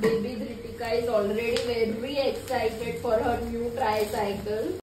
Baby Dritika is already very excited for her new tricycle.